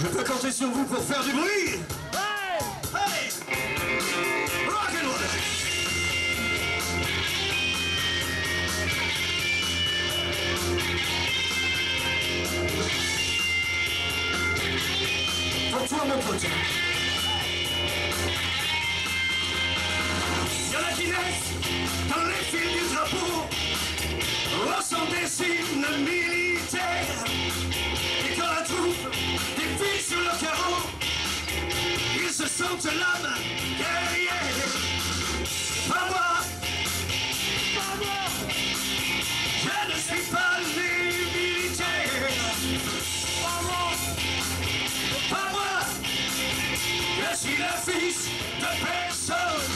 Je peux compter sur vous pour faire du bruit Hey! Hey Rock and roll mon pote. Y'en a qui naissent dans les fils du drapeau, se sentent l'âme guerrière. Pas moi, Pas moi! je ne suis pas militaire. Pas moi! Pas moi, je suis le fils de personne.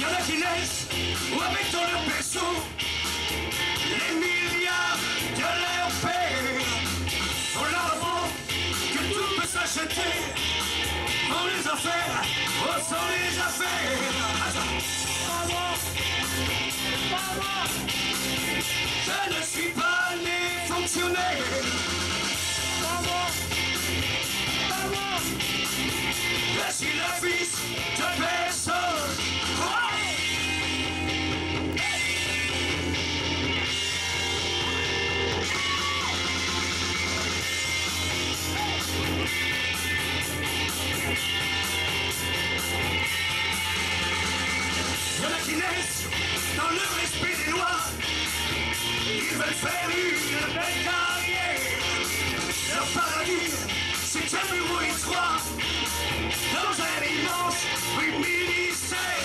Y'en a qui naissent ou avec dans le berceau On les affaires, oh, sont les affaires. Pas moi! Je ne suis pas né fonctionnaire. Pas moi! Je suis le fils de personne. Le respect des lois. Ils veulent faire une belle carrière. Leur paradis, c'est. Dans un ministère.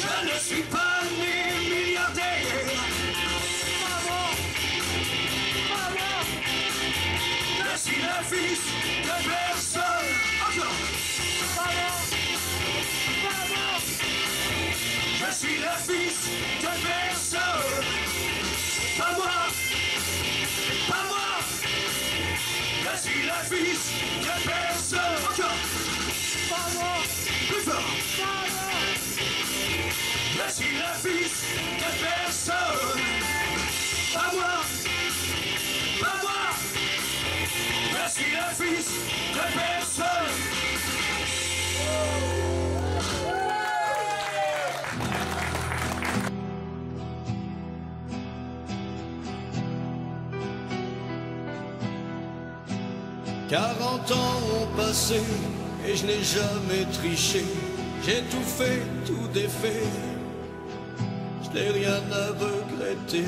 Je ne suis pas né milliardaire. Je suis le fils de personne. Le fils de personne. Plus fort. Je suis le fils de personne. Pas moi. Pas moi. Le fils personne. Quarante ans ont passé et je n'ai jamais triché. J'ai tout fait, tout défait. Je n'ai rien à regretter.